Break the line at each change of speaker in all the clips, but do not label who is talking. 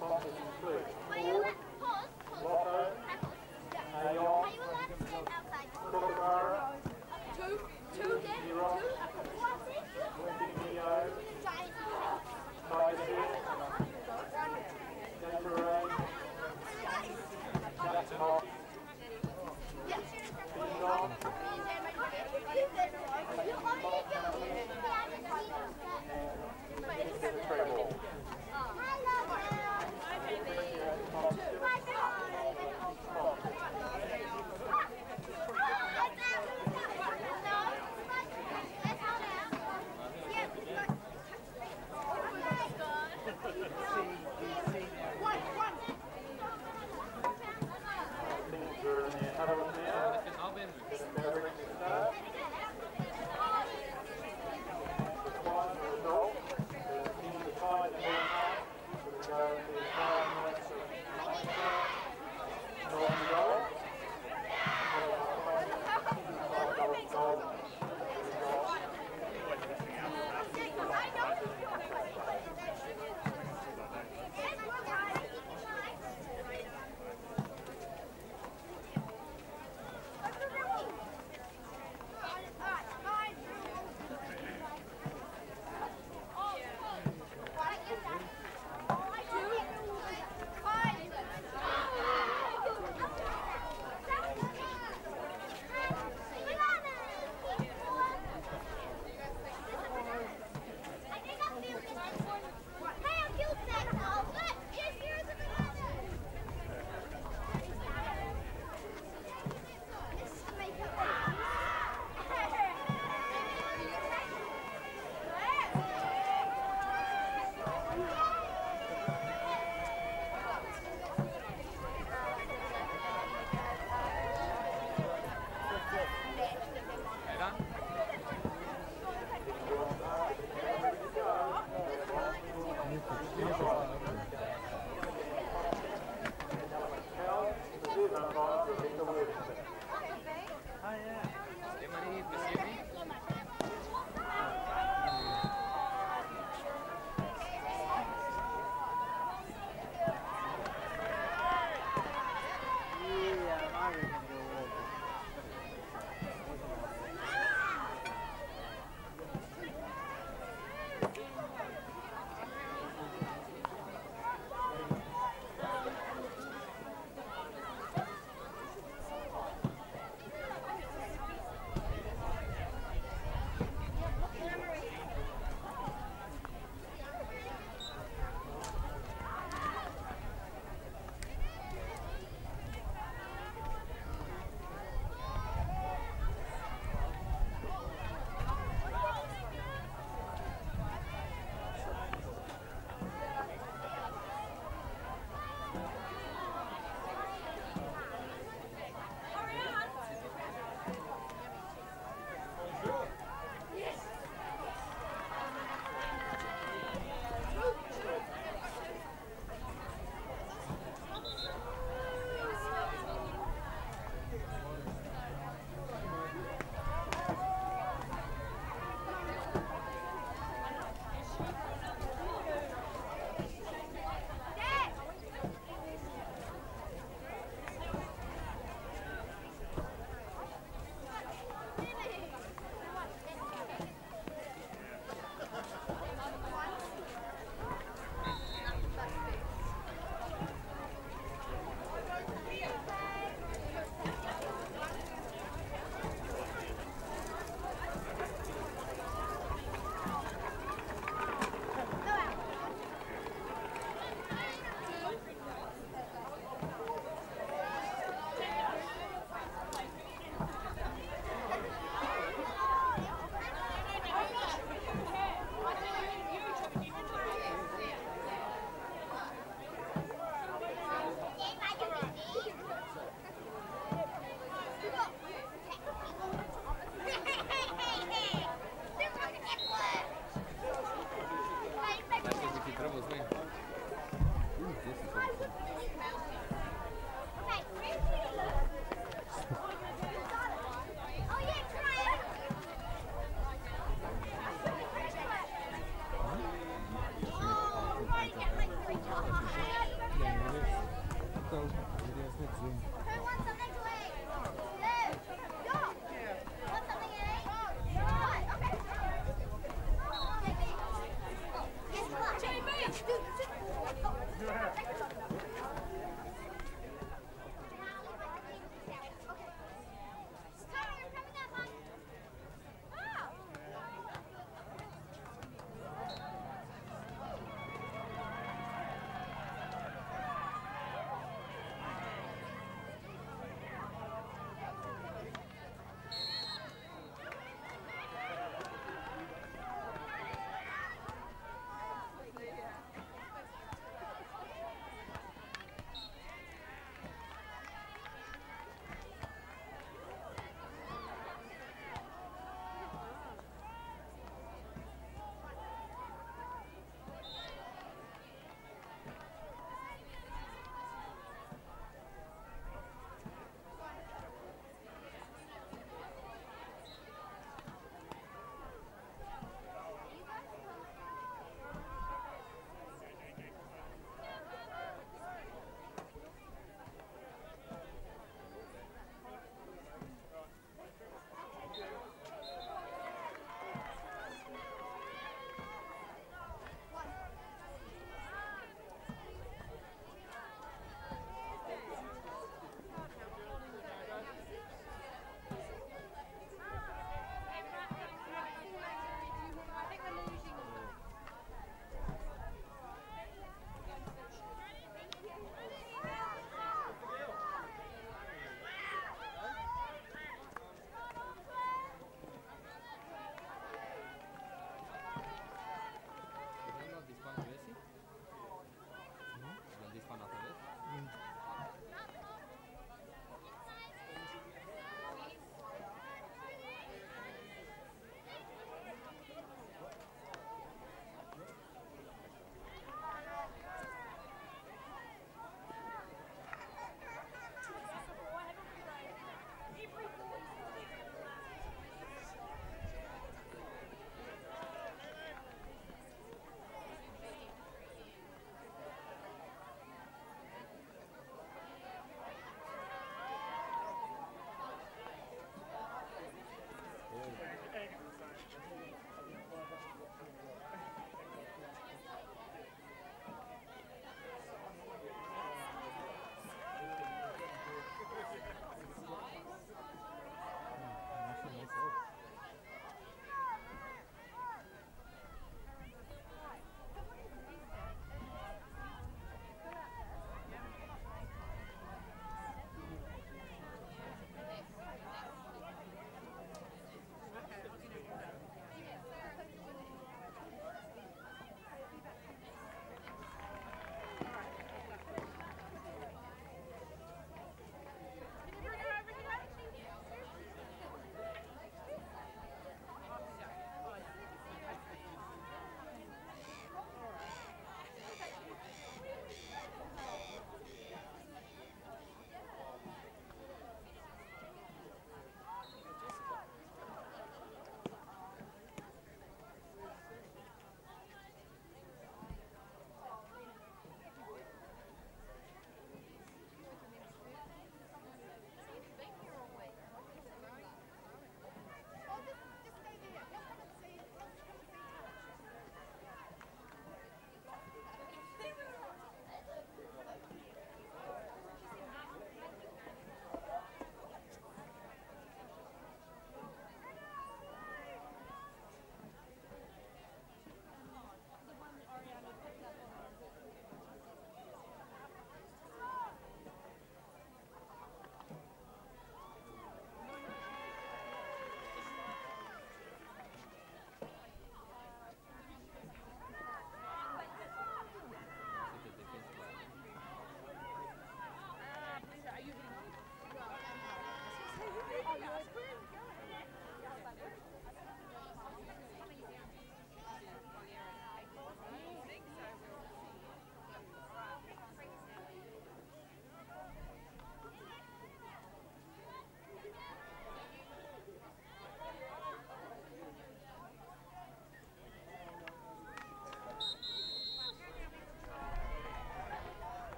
sponsors include
Are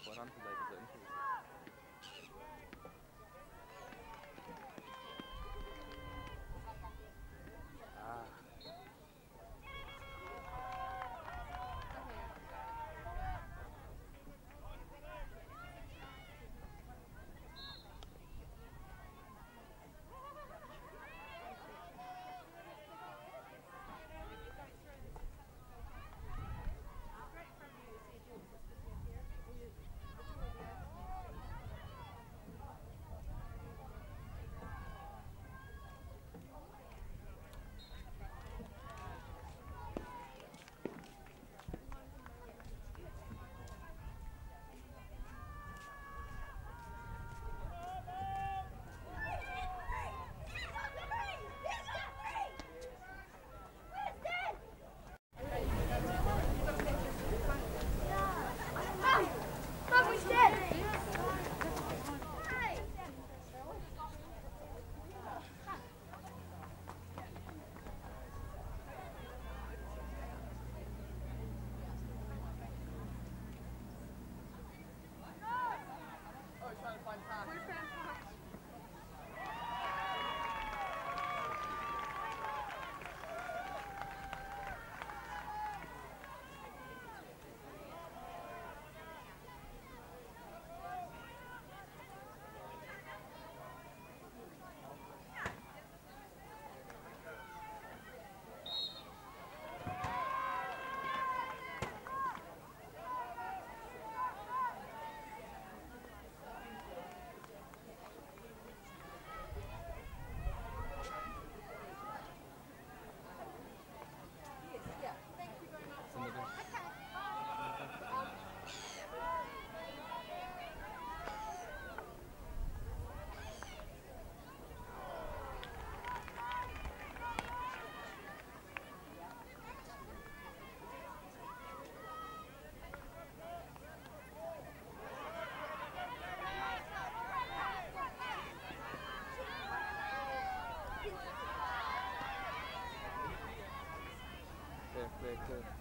o Clear,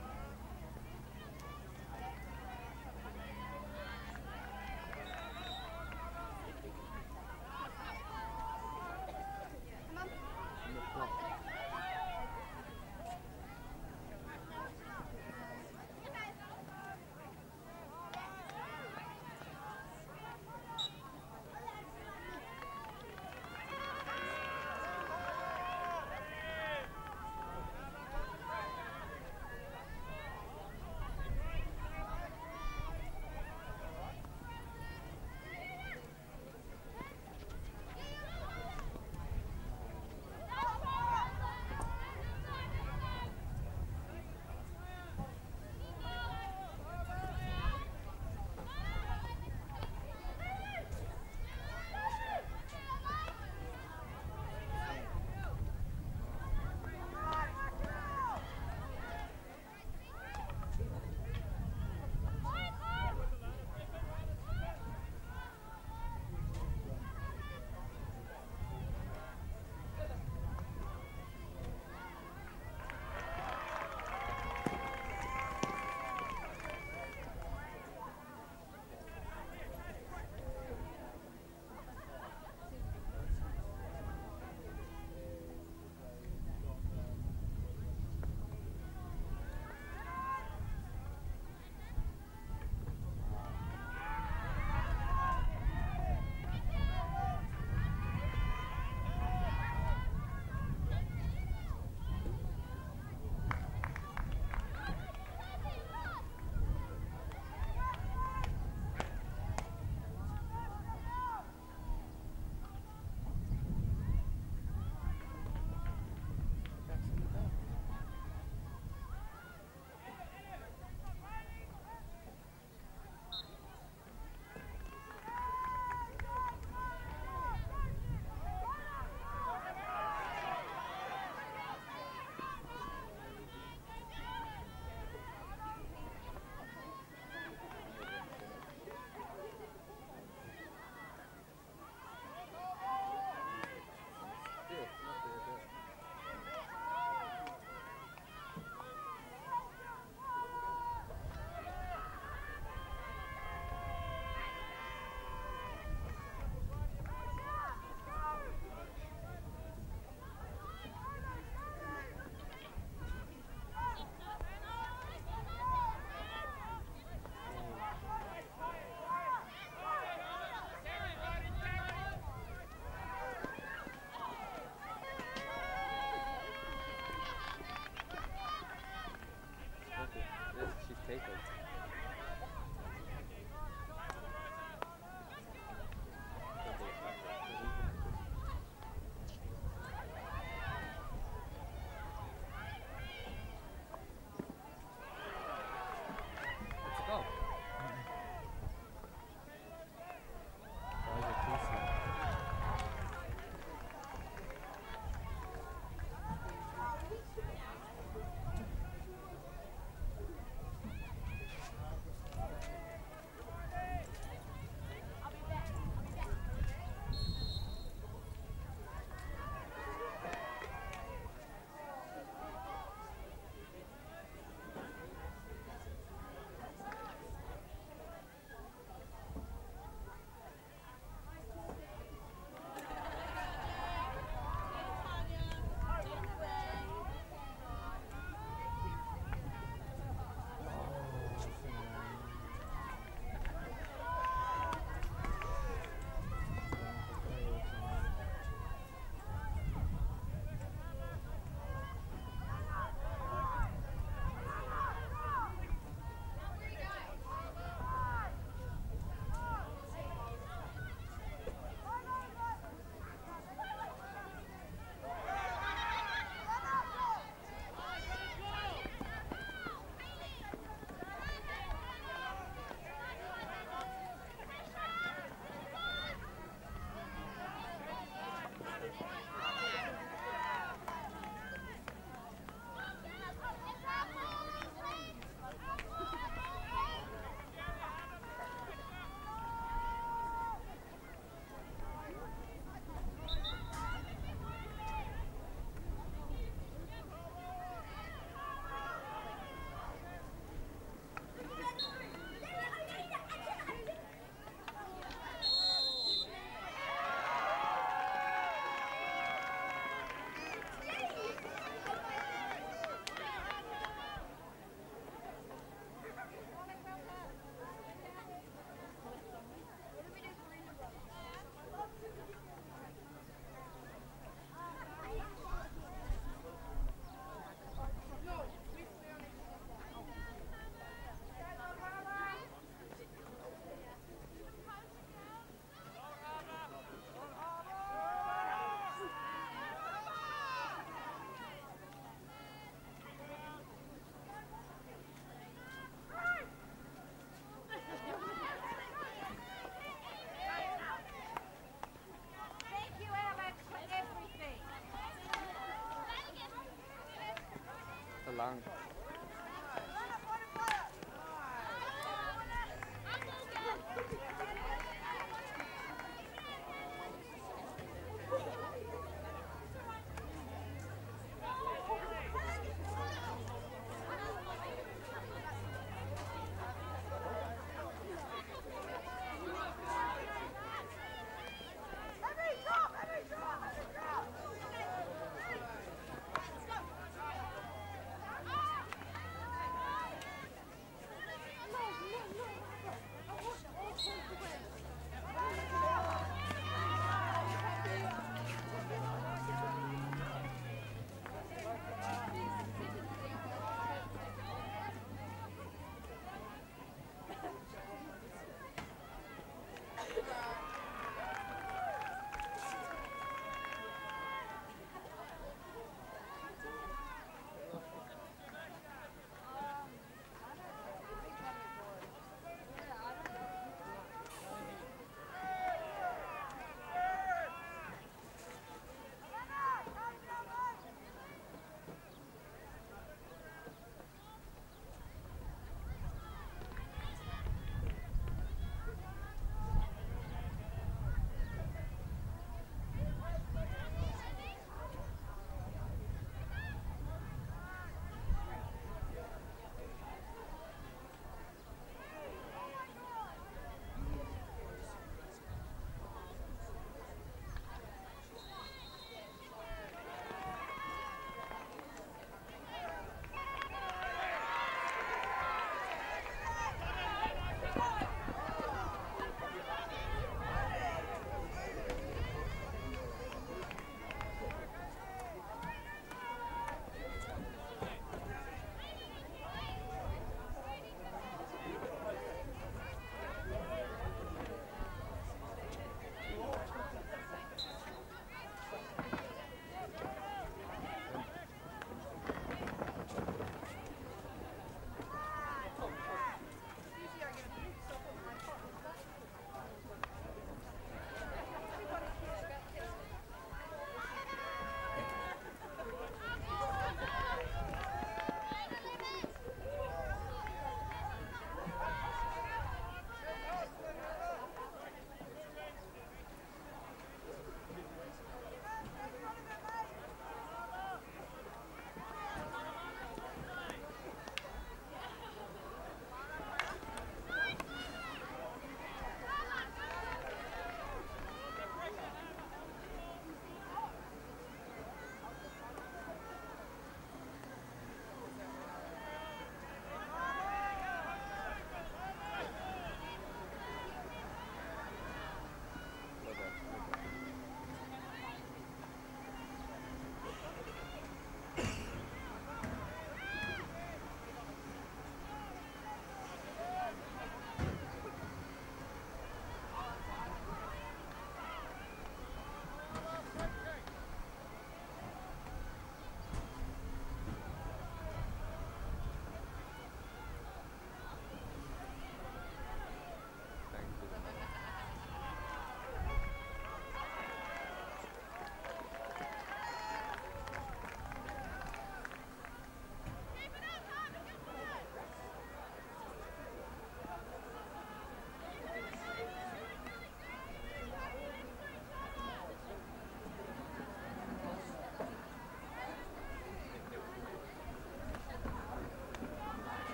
啊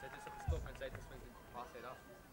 Zet eens op de stok en zet eens met de paas hij af. Dat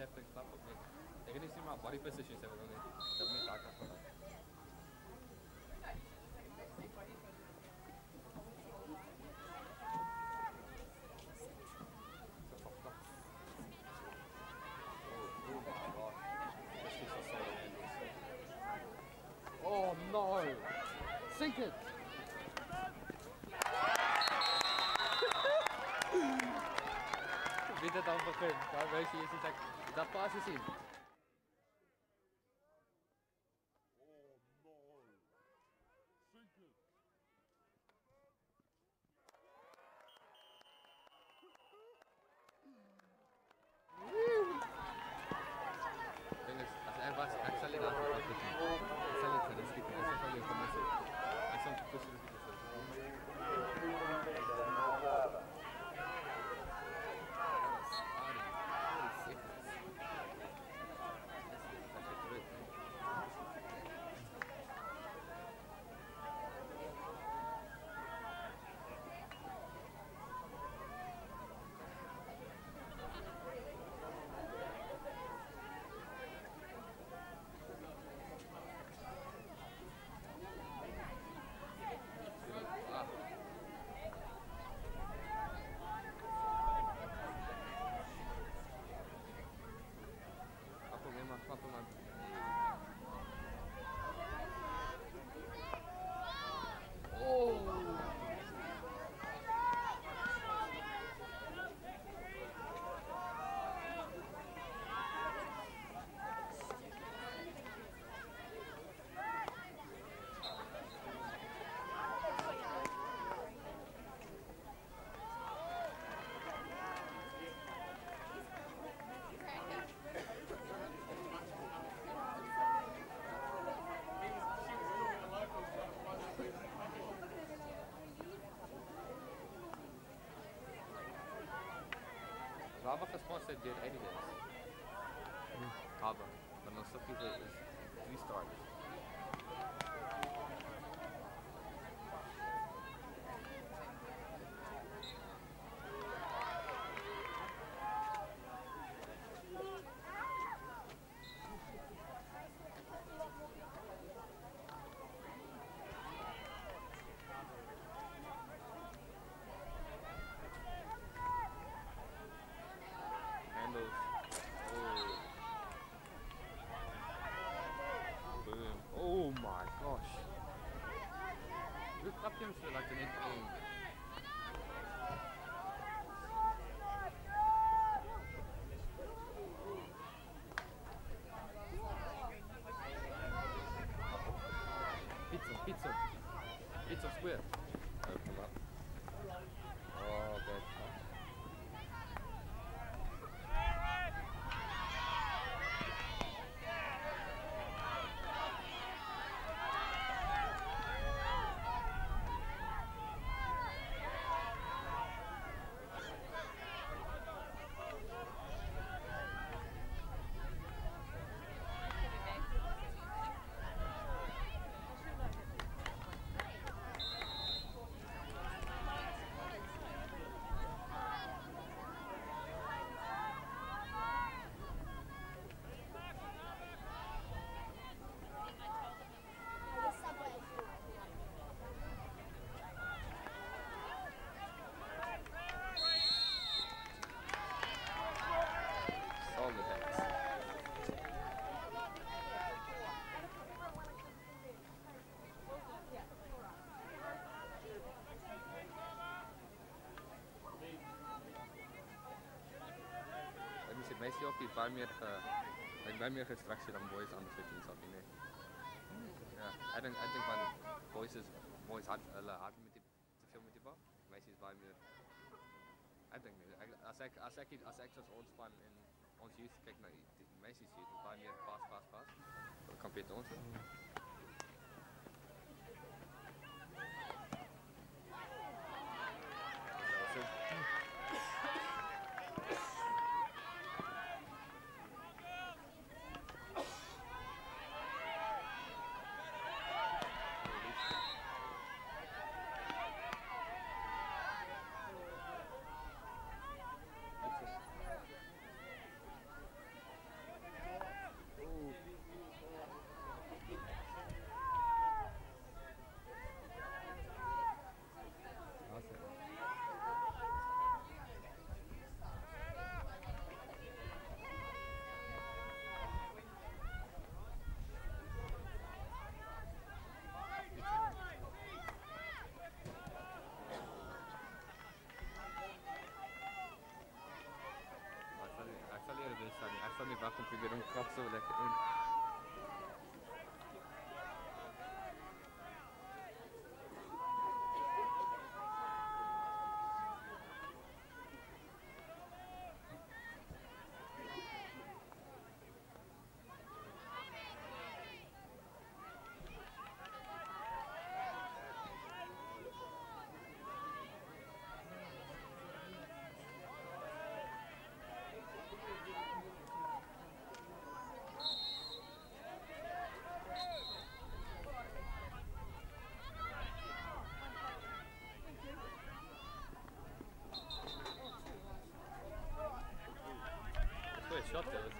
Tap and clap. They're see my body position it. Tell me talk up. Oh no! Sink it! Dan begint, dan weet je, je ziet dat, dat pas is in. Kava gesponsord deur Adidas. Kava. Dan ons stukkie is is 3 stars. Handles. Oh. Boom. Oh my gosh. Dat hy net boom? Pizza, pizza. Pizza square. Meisie op die baie meer ge ek baie meer gestruktureerd dan boys aan die teams op nie. Ja, ek dink ek dink van boys is boys hard hulle hard met die te veel met die bal. Meisies baie meer Ek dink. Ek, as ek as ek as ek soos ons span en ons youth kyk na die, youth, is baie meer pas pas pas. Compared to ons. Ja, nie. Ek sal nie up does.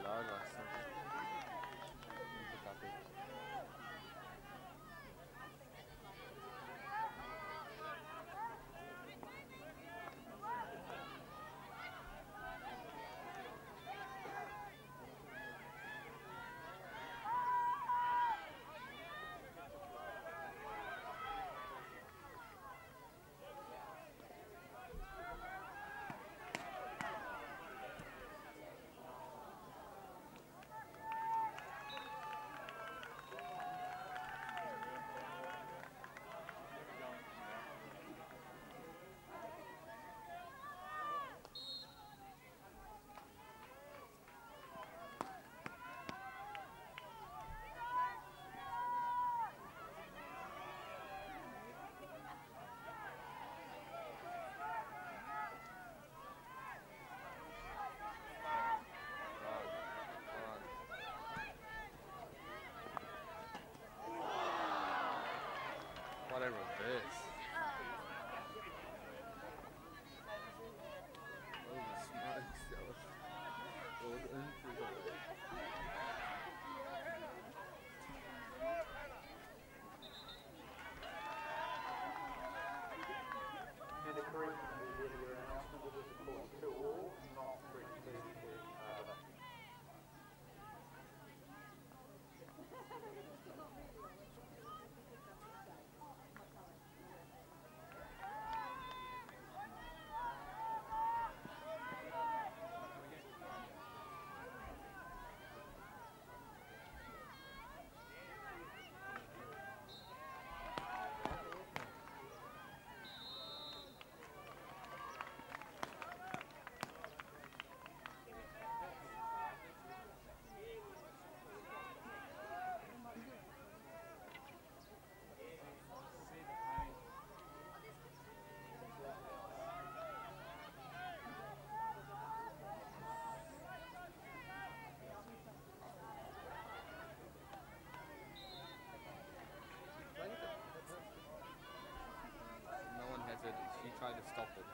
Wag om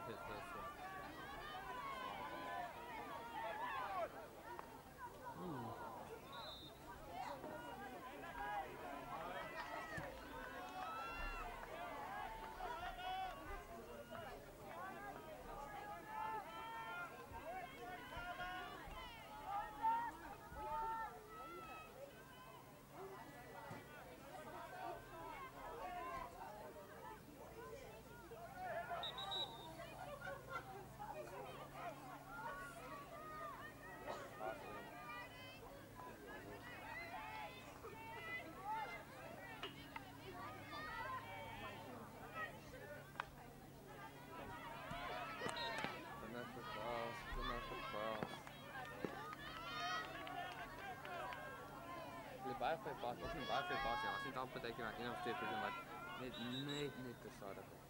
Hit her baie baie pas, of nie baie baie pas nie, as nie dan partykeer maar een of twee persone wat net net net te
sadig is.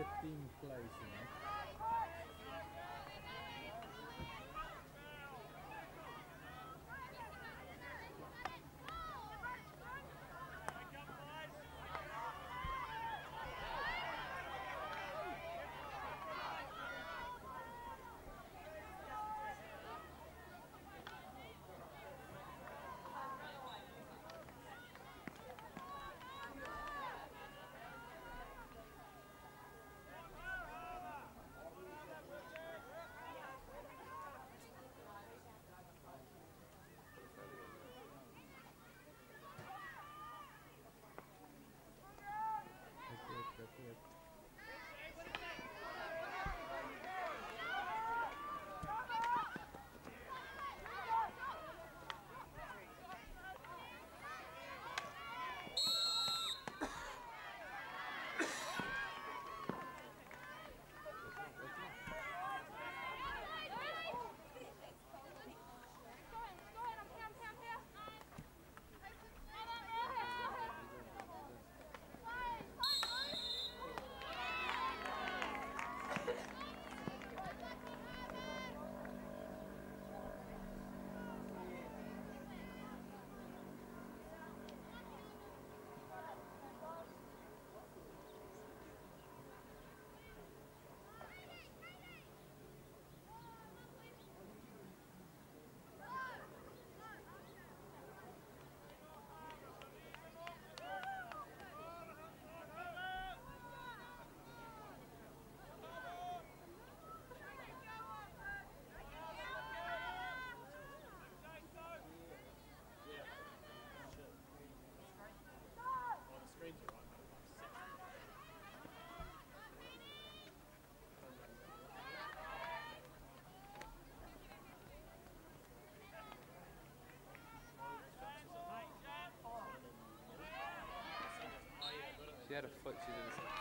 15 place, you know.
Had a foot. She didn't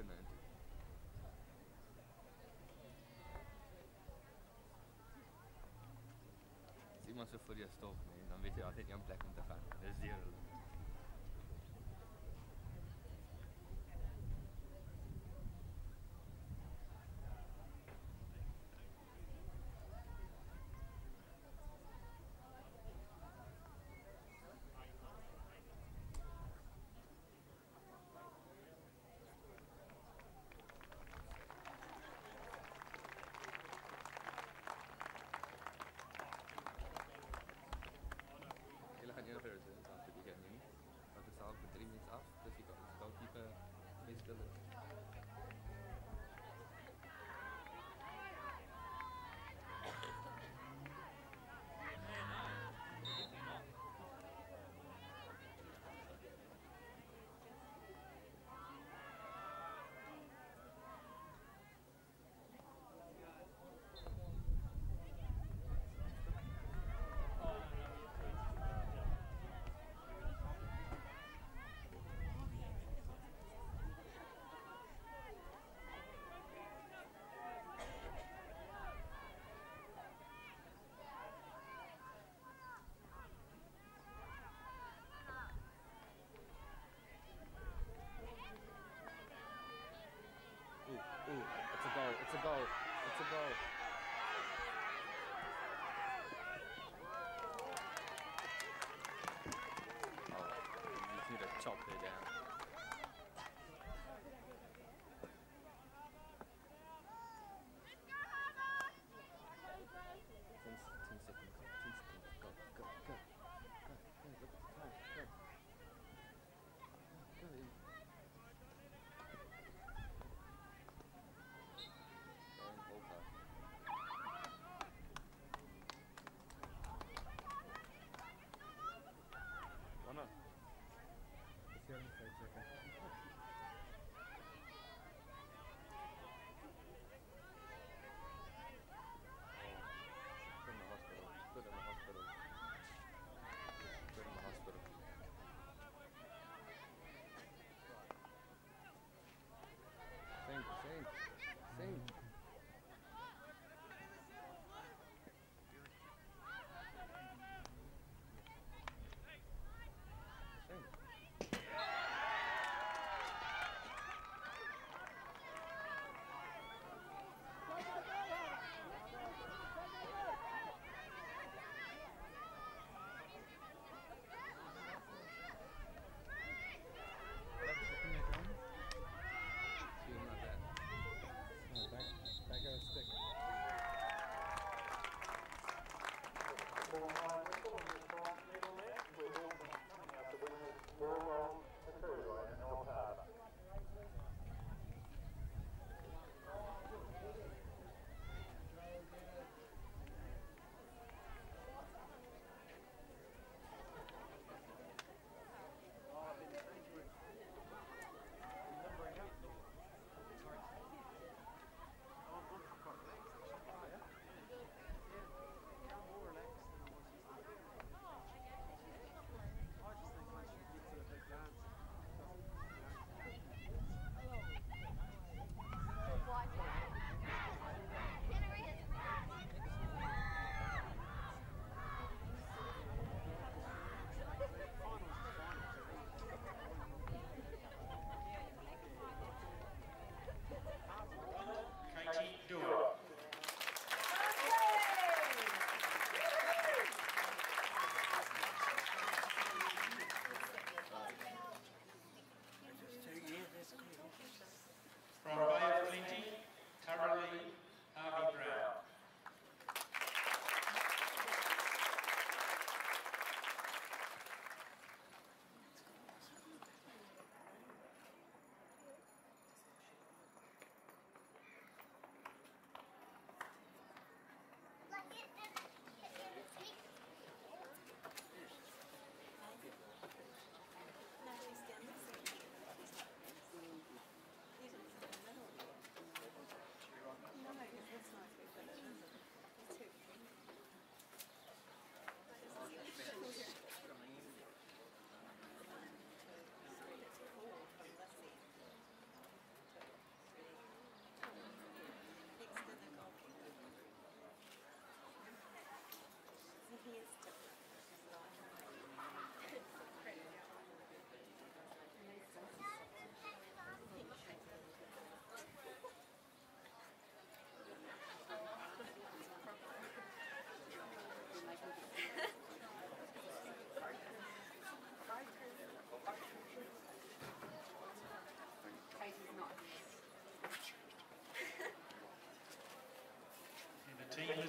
No. Dit is allemaal kunnen in. Als iemand zo voor je stopt, nee, dan weet je altijd niet een plek om te 照片的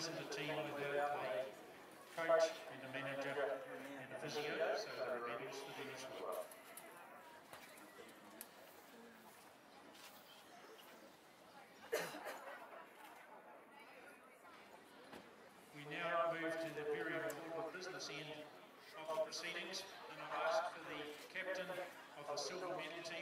isn't a team without a coach and a manager and a physio, so there are medals for them as well. We now move to the very important business end of the proceedings, and I've asked for the captain of the silver medal team,